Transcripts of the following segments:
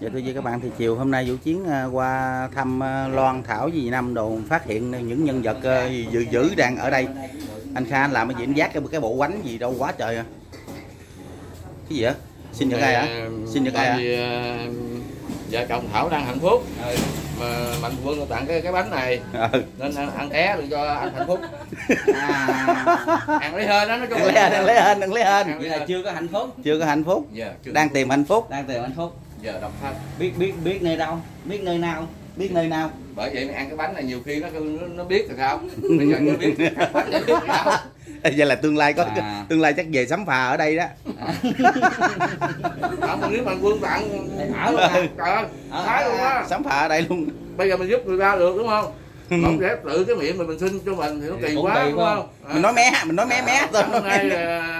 Dạ thưa với các bạn thì chiều hôm nay Vũ Chiến à, qua thăm à, Loan Thảo gì năm đồ phát hiện những nhân vật à, dữ dữ đang ở đây. Anh Kha anh làm cái gì anh dắt cái cái bộ bánh gì đâu quá trời à. Cái gì á? Xin được ai hả? Xin được ai hả? Vợ chồng Thảo đang hạnh phúc mà Mạnh Quân tặng cái cái bánh này Ừ. nên ăn, ăn ké được cho anh hạnh phúc À, ăn lấy hên đó nói chung Đừng lấy hên, đừng lấy hên, đừng lấy hên. vậy là chưa có hạnh phúc Chưa có hạnh phúc, giờ chưa đang tìm hạnh phúc. đang tìm hạnh phúc giờ độc thân biết biết biết nơi đâu biết nơi nào Biết nơi nào? bởi vậy mình ăn cái bánh này nhiều khi nó nó, nó biết rồi sao bây giờ nó biết bánh nó biết sao Vậy là tương lai có À. tương lai chắc về sắm phà ở đây đó. Thảo mà nếu Mạnh Quân tặng Thảo luôn hả? trời ơi thái luôn á Sắm phà ở đây luôn. bây giờ mình giúp người ta được đúng không không để tự cái miệng mình mình xin cho mình thì nó kỳ quá đúng không? Mình nói mé, mình nói mé mé thôi. hôm nay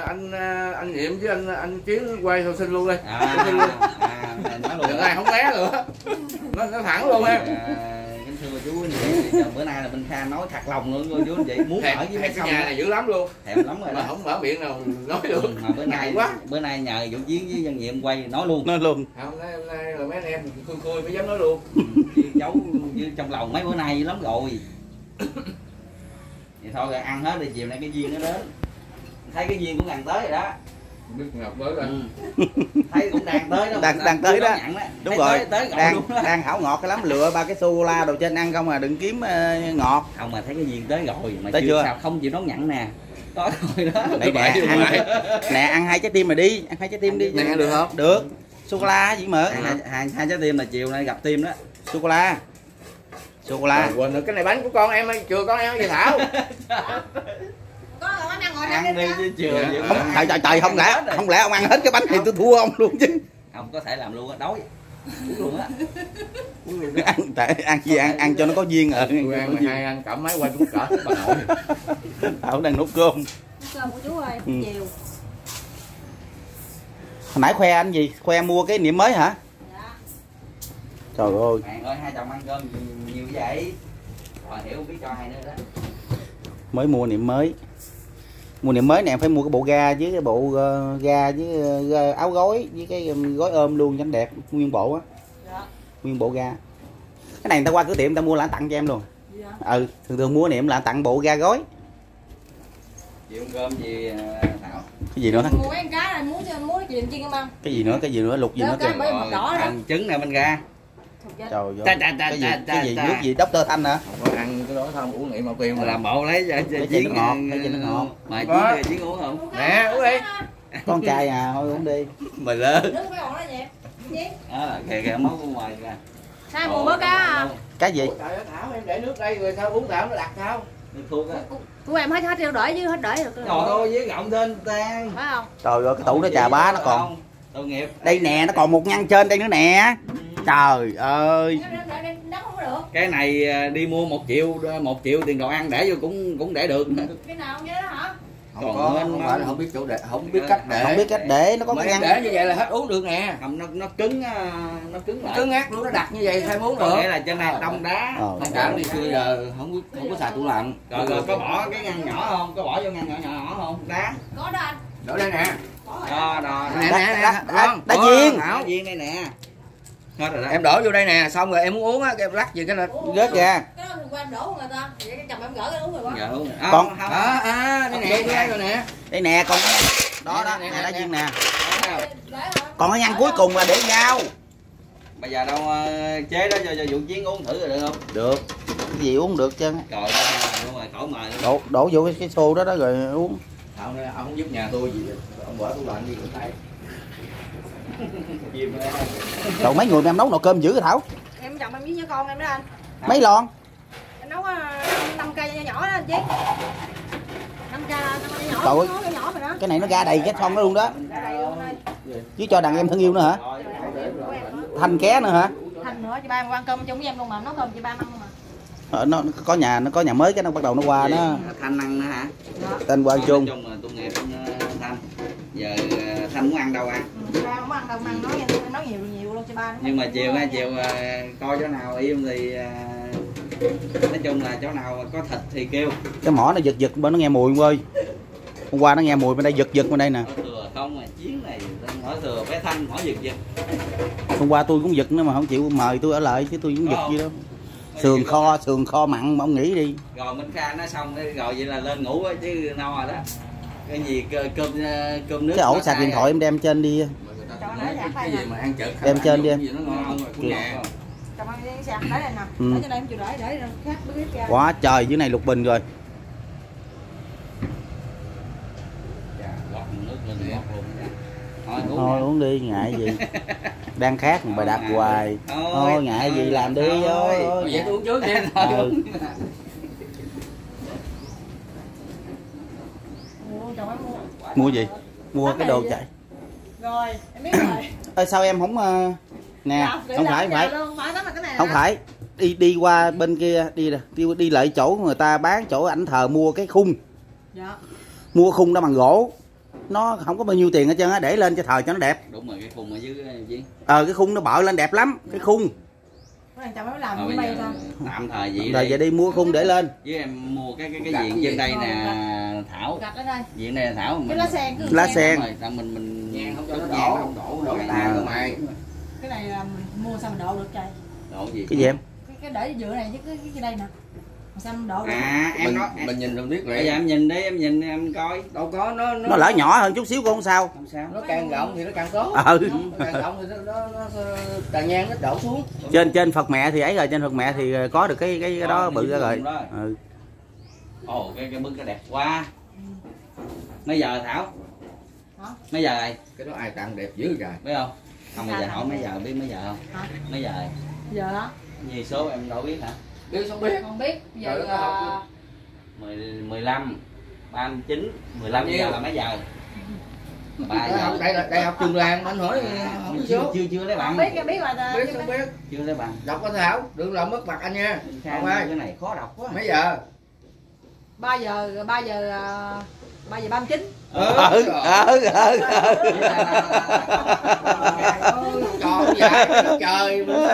anh à, anh nhiệm với anh anh chiến quay thôi xin luôn đi à, xin luôn. à, nói luôn. Này không né nữa. Nó, nó thẳng luôn ha À, kính thưa chú anh chị thì bữa nay là Minh Kha nói thật lòng luôn cô chú anh chị muốn thèm, ở với mấy cái nhà này dữ lắm luôn. Thèm lắm rồi mà không mở miệng nào nói được. Ừ, mà bữa nay quá. bữa nay nhờ Vũ Chiến với dân nhiệm quay nói luôn. Nói luôn. hôm nay hôm nay là mấy anh em khui khui mới dám nói luôn giấu trong lòng mấy bữa nay lắm rồi thì thôi rồi ăn hết đi chiều nay cái duyên nó đến thấy cái duyên cũng gần tới rồi đó với rồi ừ. thấy cũng đang tới đó Đang- đang tới đó. nhận Đúng Thấy rồi. tới, tới Đang luôn đó. đang hảo ngọt cái lắm, lựa ba cái sô la đồ trên ăn không à, đừng kiếm ờ, ngọt. không mà thấy cái duyên tới rồi mà Tới chưa, chưa? sao không chịu đón nhận nè có rồi đó Đây nè, ăn, nè ăn hai trái tim mà đi, ăn hai trái tim đi. Nè, ăn được không? Được. Sô cô la gì mở? hai, hai, hai trái tim là chiều nay gặp tim đó Sô cô la. Sô cô la. Quên rồi cái này bánh của con em ơi, chưa con em gì thảo có rồi anh ăn ngồi ăn đi chứ chiều Dạ. chiều Không, trời trời trời không lẽ không lẽ ông ăn hết cái bánh thì tôi thua ông luôn chứ. không có thể làm luôn á đói uống luôn á uống luôn đó ăn tại ăn gì ăn ăn cho nó có duyên ờ. Tôi ăn hai ăn cẩm máy quay cũng cỡ bà nội Thảo đang nấu cơm. cơm của chú ơi Ừ. chiều Hồi nãy khoe anh gì? Khoe mua cái niệm mới hả? Trời ơi. ơi hai chồng ăn cơm nhiều vậy? Còn hiểu không biết cho hai nữa đó. Mới mua niệm mới. Mua niệm mới nè em phải mua cái bộ ga với cái bộ ờ, ga với ờ, áo gối với cái um, gói ôm luôn cho nó đẹp nguyên bộ á. Dạ. Nguyên bộ ga. Cái này người ta qua cửa tiệm người ta mua là tặng cho em luôn. Dạ. Ừ thường thường mua niệm là tặng bộ ga gói chịu ăn cơm gì thảo cái gì nữa? Mua cái cá này muốn cho muốn chuyện chiên không ăn. Cái gì nữa cái gì nữa lục gì Đó, nữa cái kìa. đỏ trứng nè bên ra. Trời ơi cái gì cái gì nước gì doctor thanh hả? Không có ăn cái đó không uống niệm màu tiêu mà làm bộ lấy cho nó ngọt, lấy cho nó ngọt. mà Có. chiến chiến uống không? Nè uống đi. Con trai à thôi uống đi. Mày lớn. Nước phải ổn đó nhỉ Gì? đó kìa kìa máu của ngoài kìa. Hai mua bớt cá à cái gì? Trời ơi thảo em để nước đây rồi sao uống thảo nó đặc sao? Của em hết hết đỡ đợi chứ hết đợi được. Trời ơi với gọng tên tan. Phải không? Trời ơi cái tủ nó trà bá nó còn tội nghiệp. Đây nè nó còn một ngăn trên đây nữa nè trời ơi. Không cái này à, đi mua một triệu một triệu tiền đồ ăn để vô cũng cũng để được. Cái nào không vậy đó hả? Không Còn có không mà- phải là không biết chỗ để không biết cách để. không biết cách để nó có cái ngăn để như vậy là hết uống được nè. Không nó nó cứng à, nó cứng lại. Cứ ngắt luôn nó đặt như vậy uống có được. nghĩa là trên này đông đá. Ờ. Thằng cả đi xưa giờ không biết không có xài tủ lạnh. Rồi rồi có bỏ cái ngăn nhỏ không? Có bỏ vô ngăn nhỏ nhỏ không? Đá. Có đó anh. Đổ đây nè. Đo đo nè nè nè. đá- đá- Con, đá con, chiên. Đây nè hết rồi đó. Em đổ vô đây nè xong rồi em muốn uống á em lắc gì cái là Rớt ra. cái đó qua em đổ của người ta? Vậy cái chồng em gỡ cái uống rồi quá. Dạ không không. À à đây nè đây rồi nè. đây nè. Còn cái đó Nè, đó nè, nè nè, đá nè. viên nè còn cái ngăn cuối cùng là để nhau bây giờ đâu ờ, chế đó cho cho vụ chiến uống thử rồi được không? Được. Cái gì uống được chứ? Trời ơi đúng rồi luôn. Đổ đổ vô cái, cái xô đó đó rồi uống. Thảo nói ông không giúp nhà tôi gì ông bỏ tủ lạnh gì cũng tay rồi mấy người mà em nấu nồi cơm dữ rồi thảo? Em chồng em với với con em đó anh. Mấy lon? em nấu à, năm cây nhỏ nhỏ đó anh chứ năm cây năm cây nhỏ Trời ơi. nhỏ nhỏ mà đó. Cái này nó ra đầy cái xong đó. Luôn đó chứ cho đàn em thân yêu nữa hả? Thanh ké nữa hả? Thành nữa chị ba em ăn cơm chung với em luôn mà. Nấu cơm chị ba ăn luôn mà. Ờ, nó có nhà nó có nhà mới cái nó bắt đầu nó qua nó thanh ăn nữa hả? Tên quang tôi nghiệp ờ, thanh. Giờ ờ, thanh muốn ăn đâu ăn? Chị không ăn đâu ăn nói nói nhiều nhiều luôn chị ba nhưng mà chiều ha chiều ờ, coi chỗ nào im thì ờ, nói chung là chỗ nào có thịt thì kêu. Cái mỏ nó giật giật bên nó nghe mùi ông ơi. Hôm qua nó nghe mùi bên đây giật giật bên đây nè. Thừa không mà chiến này hỏi thừa bé thanh hỏi giật giật. Hôm qua tôi cũng giật nữa mà không chịu mời tôi ở lại chứ tôi cũng giật gì đâu. Sườn kho sườn kho mặn mà ông nghĩ đi. Rồi minh kha nó xong cái rồi vậy là lên ngủ á, chứ no rồi đó. Cái gì cơm cơm, cơm nước cái ổ sạc điện thoại em đem trên đi Nói cái, cái gì mà ăn chợ Đem trên đi. em. Ừ. em chịu để để khác biết ra quá trời dưới này lục bình rồi. Dạ, thôi uống thôi đi ngại gì. Đang khát mà bà đặt hoài. thôi ngại gì làm đi thôi. thôi Thôi, thôi vậy tôi uống trước đi thôi Ừ. mua mua. Gì? Mua cái đồ chạy rồi em biết rồi. Ê, sao em không ờ, nè Dạ, không phải cái phải. luôn, phải đó là cái này không nè. phải đi đi qua bên kia đi đi đi lại chỗ người ta bán chỗ ảnh thờ mua cái khung. Dạ. Mua khung đó bằng gỗ. Nó không có bao nhiêu tiền hết trơn á để lên cho thờ cho nó đẹp. Đúng rồi cái khung ở dưới cái gì? Ờ cái khung nó bợ lên đẹp lắm cái khung này chồng em làm vậy giờ thôi tạm thời vậy rồi đi. vậy đi mua khung để lên. Với em mua cái cái cái diện trên đây nè thảo. Đây. Diện này là thảo mình cái lá sen cứ Lá sen. rồi, mình mình nhang không cho nó đổ không đổ đổ cái tàn của mày cái này là mình mua sao mình độ được trời? Đổ gì? Cái gì em? Cái cái để giữa này chứ cái cái đây nè sao được à em mình nói mình nhìn rồi biết bây rồi giờ em nhìn đi em nhìn em coi. Đâu có nó nó lỡ nhỏ hơn chút xíu cũng không sao. Không sao. Nó càng rộng thì nó càng tốt. Ừ. Nó càng rộng thì nó, nó, nó tàn nhang nó đổ xuống. Trên trên phật mẹ thì ấy rồi trên phật mẹ thì có được cái cái, cái đó bự ra rồi. ừ. ồ cái cái bức cái đẹp quá. Mấy giờ thảo? Hả? mấy giờ rồi? Cái đó ai tặng đẹp dữ trời. Biết không? Không bây giờ hỏi mấy giờ biết mấy giờ không? Hả? mấy giờ rồi? giờ đó gì số em đâu biết hả biết không biết. Không biết. Giờ Trời đất ơi, à, mười mười lăm ba mươi chín mười lăm Bao nhiêu? giờ là mấy giờ ba Đại giờ học, đại, đại học trường làng anh hỏi không biết chưa chưa chưa lấy không bằng biết biết rồi ta biết không biết. Chưa lấy bằng. Đọc có thảo đừng làm mất mặt anh nha. Không ai. cái này khó đọc quá. Mấy giờ? Ba giờ ba giờ à, ba giờ ba mươi chín. Ừ ừ ừ, dài trời được?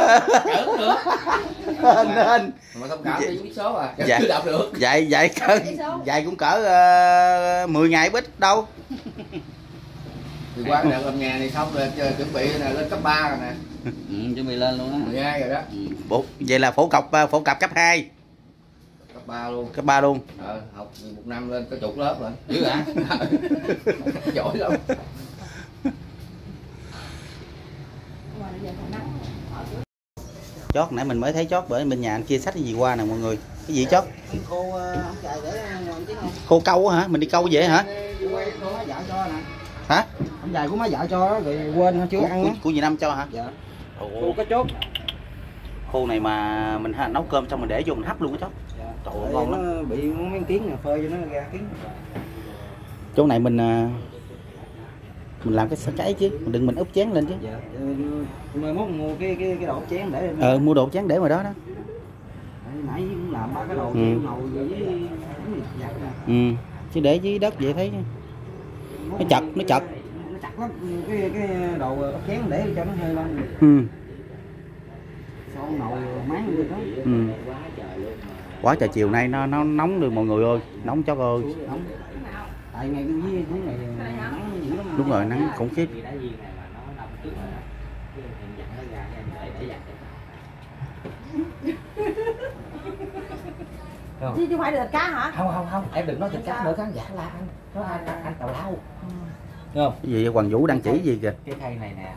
Hên, hên. mà thông cảm thì biết số à. Dạ. chưa đọc được. Vậy vậy cỡ vậy cũng cỡ uh, 10 ngày bích đâu. Thì qua đợt làm nhà này xong rồi chờ chuẩn bị là lên cấp 3 rồi nè. Ừ, chuẩn bị lên luôn á. 12 rồi đó. Ừ. Bộ, vậy là phổ cập ờ, phổ cập cấp 2 cấp 3 luôn. Cấp 3 luôn. Ờ, học một năm lên có chục lớp rồi. Dữ hả? Giỏi lắm mà giờ còn nắng ở cửa chót. Nãy mình mới thấy chót bởi bên nhà anh kia xách cái gì qua nè mọi người. Cái gì chót? Khô câu á hả? Mình đi câu vậy hả? Hả? Ông dài của má vợ cho rồi quên chưa của, ăn của, Việt Nam cho hả? Dạ. Cô có chốt. Khô này mà mình ha, nấu cơm xong mình để vô mình hấp luôn á chót Trời ơi, ngon lắm. nó bị miếng kiến nè phơi cho nó ra kiến. Chỗ này mình à, mình làm cái cái chứ đừng mình úp chén lên chứ. Dạ mai mốt mua cái cái cái đồ chén để ờ mua đồ chén để ngoài đó đó. Nãy cũng làm ba cái đồ Ừ. nồi với giặt ừ chứ để dưới đất vậy thấy Nó chật, nó chật. nó chặt lắm cái cái đồ ốc chén để cho nó hơi lên. Ừ. Sau nồi máng được đó. Ừ. Quá trời chiều nay nó nó nóng rồi mọi người ơi nóng chót ơi. Nóng. tại ngày cái dưới dưới này nắng dữ lắm đúng rồi nắng khủng khiếp chứ chứ phải được cá hả? Không không không em đừng nói thịt cá nữa khán giả. La anh. Nói anh anh, anh tào lao Đúng không? Cái gì vậy? hoàng vũ đang chỉ gì kìa? Cái khay này nè.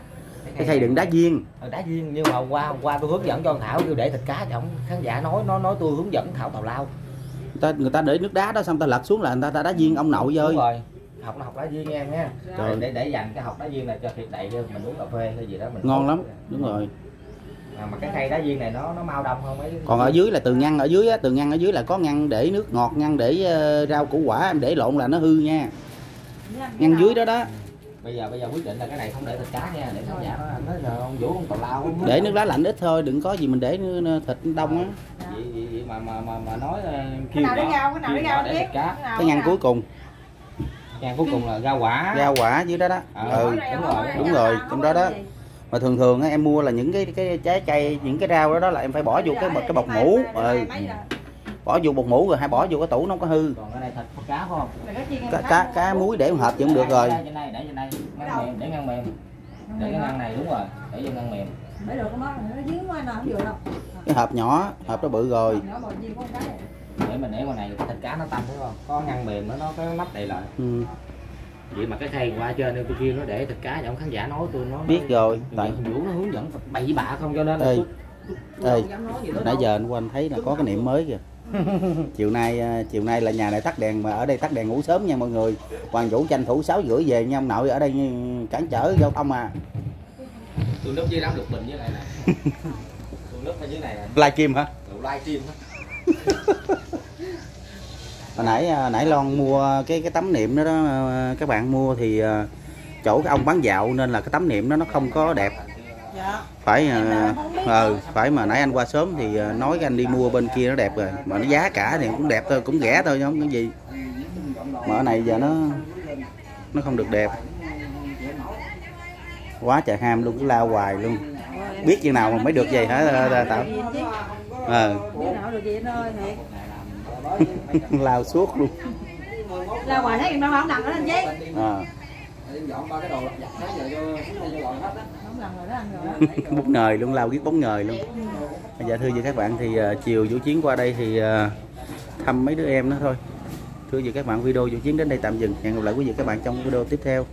Cái khay đựng đá viên. Ờ, đá viên nhưng mà hôm qua hôm qua tôi hướng dẫn cho con thảo kêu để thịt cá cho ông khán giả nói nó nói tôi hướng dẫn thảo tào lao người ta người ta để nước đá đó xong ta lật xuống là người ta, ta đá viên ông nội rồi học nó học đá viên em nha. Trời. để để dành cái học đá viên này cho thiệt đầy đi mình uống cà phê hay gì đó mình ngon lắm đúng rồi. À, mà cái khay đá viên này nó nó mau đông hơn mấy còn ở dưới là từ ngăn ở dưới á từ ngăn ở dưới là có ngăn để nước ngọt ngăn để ờ, rau củ quả em để lộn là nó hư nha. Ngăn dưới đó đó. Bây giờ bây giờ quyết định là cái này không để thịt cá nha để khán giả nó nói là ông vũ ông tào lao để nước đá lạnh ít thôi đừng có gì mình để thịt đông á. Vậy, vậy, vậy mà mà mà mà nói ờ, cái nào để rau cái nào để kêu rau biết. cái ngăn cuối cùng ngăn cuối cùng là rau quả. Rau quả dưới đó đó. À, ừ đúng rồi, đúng rồi, trong đó đó. mà thường thường á, em mua là những cái cái trái cây những cái rau đó đó là em phải bỏ vô cái cái bọc mũ. ừ. bỏ vô bọc mũ rồi hay bỏ vô cái tủ nó không có hư. Còn ở đây thịt cá phải không? Cá cá, cá muối để hộp vẫn được rồi. để trên đây để trên đây ngăn mềm để ngăn mềm. Để cái ngăn này đúng rồi để vô ngăn mềm. Để được con nó nó dính ngoài nào không vừa đâu. cái hộp nhỏ hộp đó bự rồi Này. để mình để ngoài này thịt cá nó tanh đúng không có ngăn mềm nó nó cái nắp đầy lại ừ. vậy mà cái khay qua trên tôi kia nó để thịt cá cho ông khán giả nói tôi nó biết rồi tại Vũ nó hướng dẫn bậy bạ không cho nên là Ê, tôi, ê, nãy đâu. giờ anh quanh thấy là có cái niệm mới kìa chiều nay à, chiều nay là nhà này tắt đèn mà ở đây tắt đèn ngủ sớm nha mọi người hoàng vũ tranh thủ sáu rưỡi về nha ông nội ở đây cản trở giao thông à tôi núp dưới đám lục bình với này nè tôi núp ở dưới này nè livestream hả tôi livestream á hồi nãy à, nãy lon mua cái cái tấm niệm đó, đó à, các bạn mua thì à, chỗ cái ông bán dạo nên là cái tấm niệm đó nó không có đẹp Dạ. phải à, ờ phải mà nãy anh qua sớm thì à, nói cái anh đi mua bên kia nó đẹp rồi mà nó giá cả thì cũng đẹp thôi cũng rẻ thôi chứ không có gì mà ở này giờ nó nó không được đẹp quá trời ham luôn cứ lao hoài luôn biết chừng nào mà mới được vậy hả à, tạo ờ lao suốt luôn. Là ngoài thấy nó không đằng đó anh chứ. à. dọn ba cái đồ giờ cho hết á bóng ngời luôn lao biết bóng ngời luôn. Dạ thưa với các bạn thì à, chiều vũ chiến qua đây thì à, thăm mấy đứa em đó thôi. Thưa với các bạn video vũ chiến đến đây tạm dừng. Hẹn gặp lại quý vị các bạn trong video tiếp theo